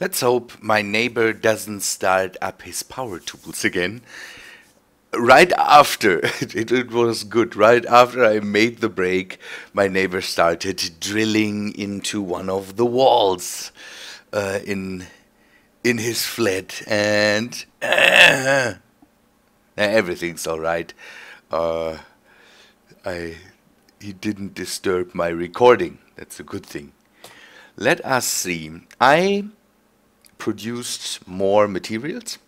Let's hope my neighbor doesn't start up his power tools again. Right after, it, it, was good, right after I made the break, my neighbor started drilling into one of the walls uh, in in his flat and uh, everything's all right. Uh, I he didn't disturb my recording. That's a good thing. Let us see. I produced more materials.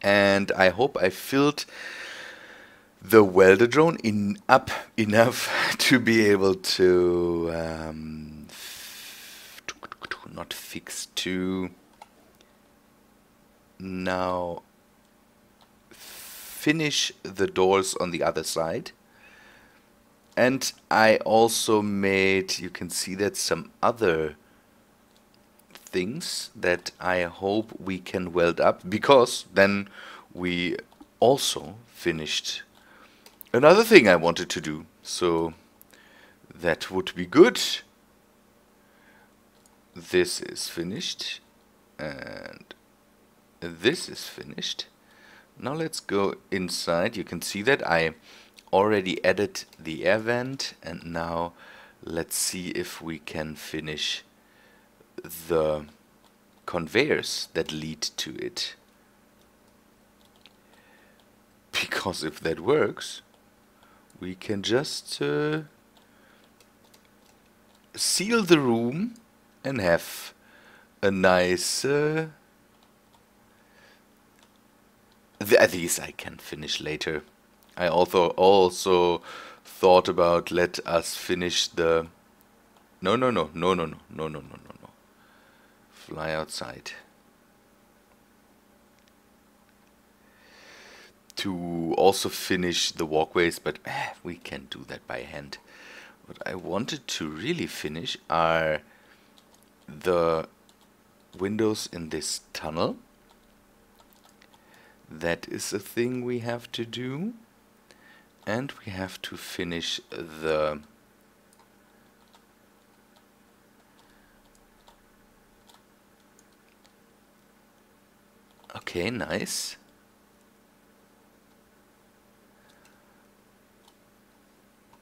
And I hope I filled the welder drone in up enough to be able to um, not fix to now finish the doors on the other side. And I also made you can see that some other things that I hope we can weld up because then we also finished. Another thing I wanted to do so that would be good. This is finished and this is finished. Now let's go inside. You can see that I already added the air vent and now let's see if we can finish the conveyors that lead to it. Because if that works, we can just uh, seal the room and have a nice... Uh, th these I can finish later. I also also thought about let us finish the... No, no, no, no, no, no, no, no, no, no fly outside. To also finish the walkways, but eh, we can do that by hand. What I wanted to really finish are the windows in this tunnel. That is a thing we have to do. And we have to finish the Okay, nice.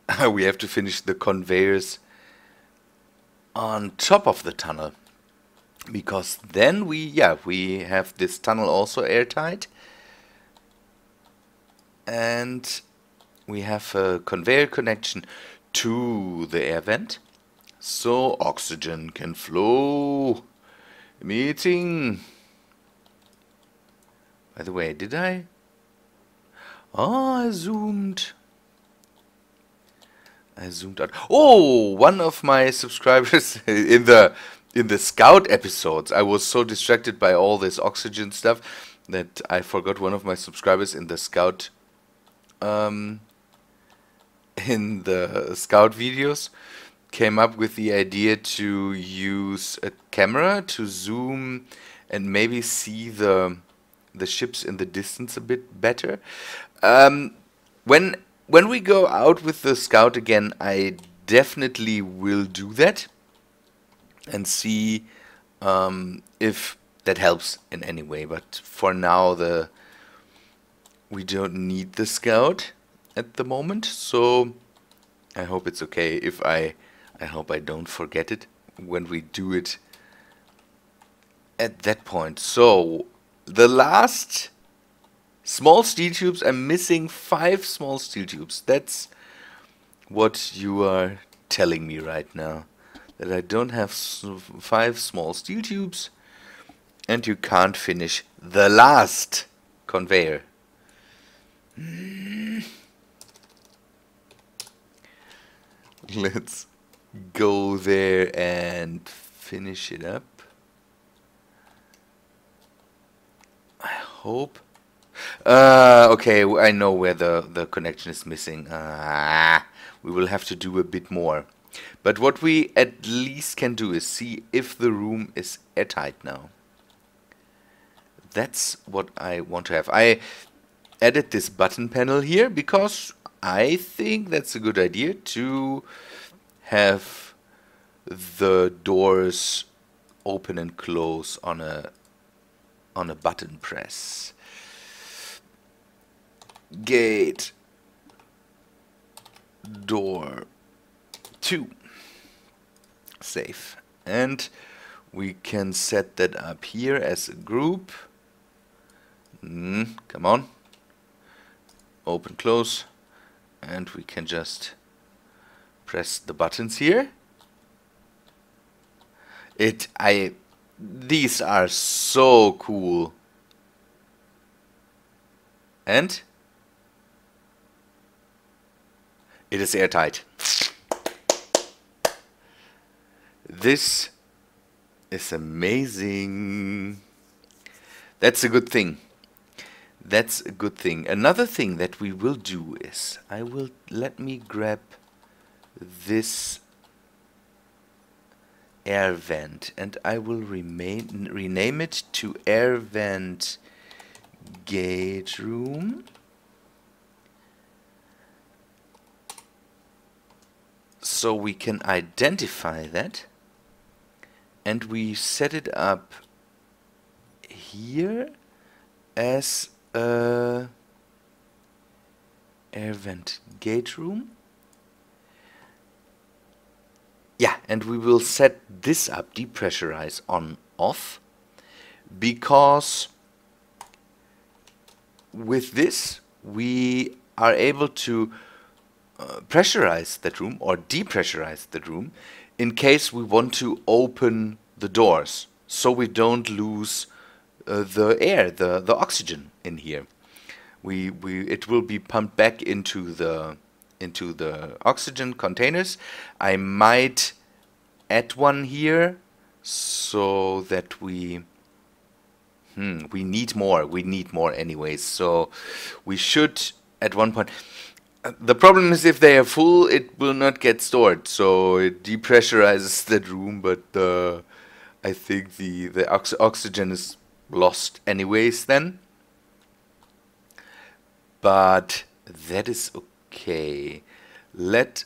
we have to finish the conveyors on top of the tunnel because then we yeah we have this tunnel also airtight. And we have a conveyor connection to the air vent so oxygen can flow. Meeting by the way, did I? Oh, I zoomed. I zoomed out. Oh, one of my subscribers in the in the scout episodes, I was so distracted by all this oxygen stuff that I forgot one of my subscribers in the scout um, in the scout videos came up with the idea to use a camera to zoom and maybe see the the ships in the distance a bit better. Um, when when we go out with the scout again, I definitely will do that and see um, if that helps in any way. But for now, the we don't need the scout at the moment, so I hope it's okay if I I hope I don't forget it when we do it at that point. So the last small steel tubes, I'm missing five small steel tubes. That's what you are telling me right now. That I don't have five small steel tubes and you can't finish the last conveyor. Mm. Let's go there and finish it up. Hope. Uh, okay, I know where the, the connection is missing. Uh, we will have to do a bit more. But what we at least can do is see if the room is airtight now. That's what I want to have. I added this button panel here because I think that's a good idea to have the doors open and close on a on a button press. Gate. Door. 2 save and we can set that up here as a group. Mm, come on. Open close. And we can just press the buttons here. It I these are so cool. And? It is airtight. This is amazing. That's a good thing. That's a good thing. Another thing that we will do is I will let me grab this air vent and I will remain rename it to air vent gate room so we can identify that and we set it up here as a air vent gate room. Yeah, and we will set this up, depressurize on off, because with this we are able to uh, pressurize that room or depressurize that room in case we want to open the doors so we don't lose uh, the air, the, the oxygen in here. We, we, it will be pumped back into the, into the oxygen containers. I might add one here so that we hmm, we need more we need more anyways so we should at one point the problem is if they are full it will not get stored so it depressurizes that room but uh, I think the the ox oxygen is lost anyways then. But that is okay. Okay, let...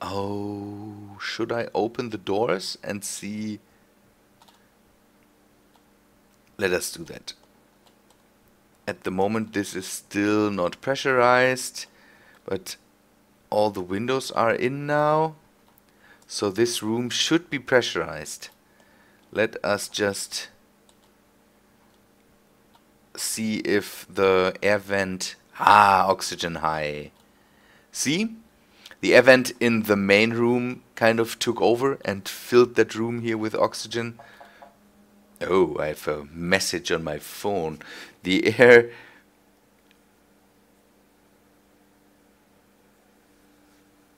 Oh, should I open the doors and see... Let us do that. At the moment this is still not pressurized, but all the windows are in now. So this room should be pressurized let us just see if the air vent ah oxygen high. See? The air vent in the main room kind of took over and filled that room here with oxygen. Oh I have a message on my phone. The air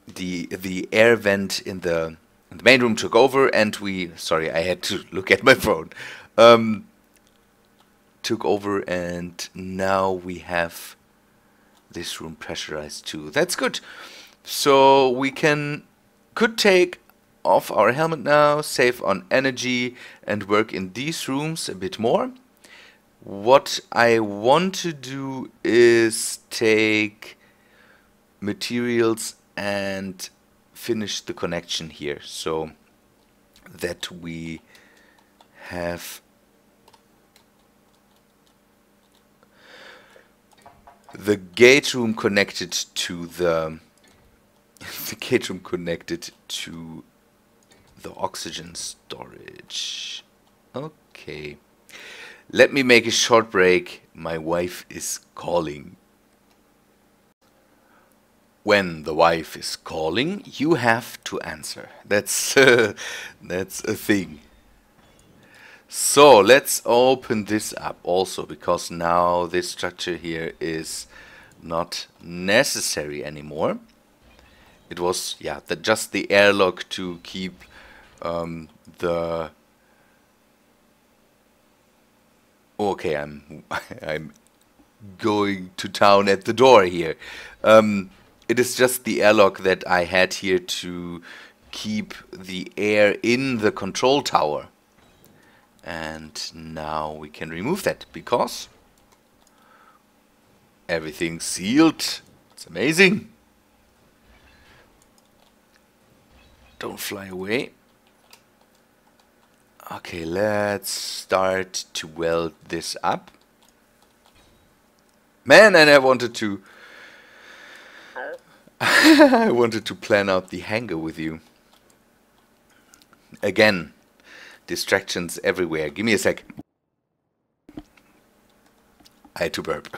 the the air vent in the the main room took over and we sorry I had to look at my phone. Um, took over and now we have this room pressurized too. That's good. So we can could take off our helmet now save on energy and work in these rooms a bit more. What I want to do is take materials and finish the connection here. So that we have the gate room connected to the the gate room connected to the oxygen storage okay let me make a short break my wife is calling when the wife is calling, you have to answer. That's uh, that's a thing. So let's open this up also because now this structure here is not necessary anymore. It was yeah the, just the airlock to keep um, the okay I'm I'm going to town at the door here. Um, it is just the airlock that I had here to keep the air in the control tower. And now we can remove that because everything's sealed. It's amazing. Don't fly away. Okay, let's start to weld this up. Man, and I wanted to... I wanted to plan out the hangar with you. Again, distractions everywhere. Give me a sec. I had to burp.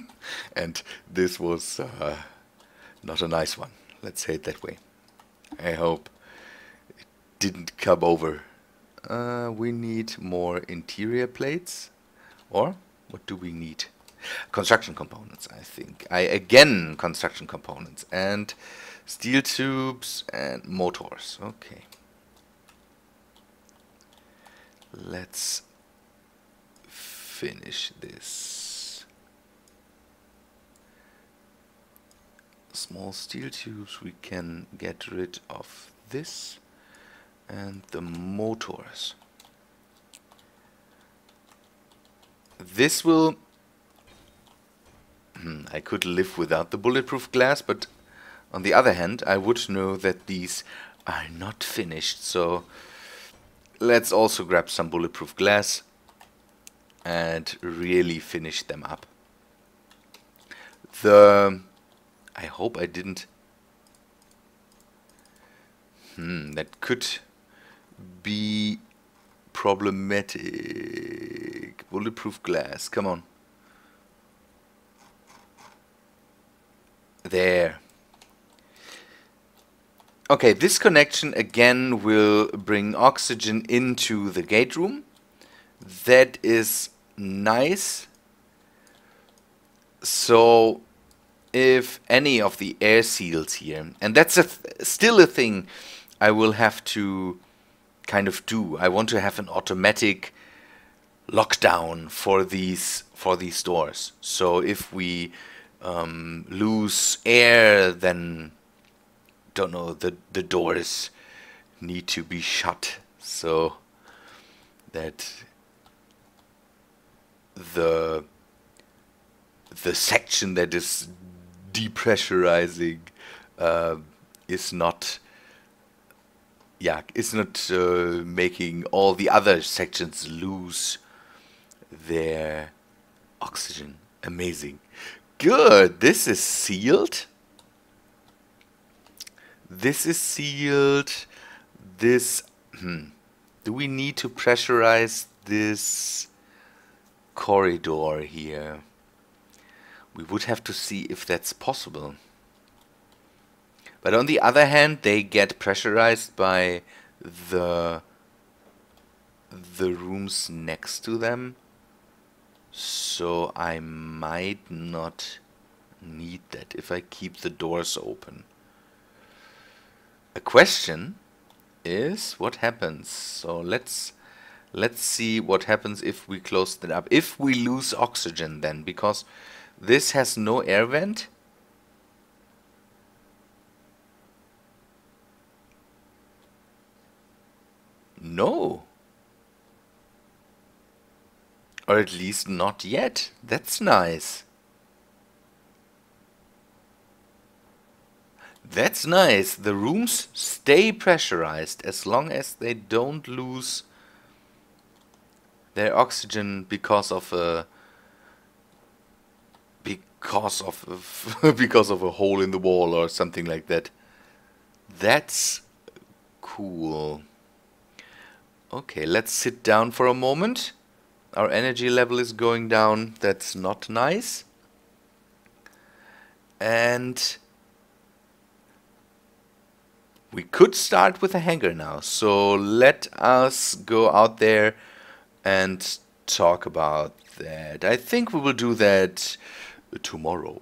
and this was uh, not a nice one. Let's say it that way. I hope it didn't come over. Uh, we need more interior plates. Or what do we need? Construction components, I think. I again construction components and steel tubes and motors. Okay. Let's finish this. Small steel tubes, we can get rid of this and the motors. This will... Hmm, I could live without the bulletproof glass, but on the other hand, I would know that these are not finished, so let's also grab some bulletproof glass and really finish them up. The... I hope I didn't... Hmm, that could be problematic. Bulletproof glass, come on. There. Okay, this connection again will bring oxygen into the gate room. That is nice. So if any of the air seals here, and that's a th still a thing I will have to kind of do. I want to have an automatic lockdown for these for these doors. So if we um, lose air, then don't know the the doors need to be shut so that the the section that is depressurizing uh, is not yeah, is not uh, making all the other sections lose their oxygen. Amazing. Good. This is sealed. This is sealed. This. Hmm. Do we need to pressurize this corridor here? We would have to see if that's possible. But on the other hand, they get pressurized by the the rooms next to them. So I might not need that if I keep the doors open. A question is what happens. So let's let's see what happens if we close that up. If we lose oxygen then because this has no air vent No. Or at least not yet. That's nice. That's nice. The rooms stay pressurized as long as they don't lose their oxygen because of a because of because of a hole in the wall or something like that. That's cool. Okay, let's sit down for a moment. Our energy level is going down. That's not nice. And we could start with a hangar now. So let us go out there and talk about that. I think we will do that tomorrow.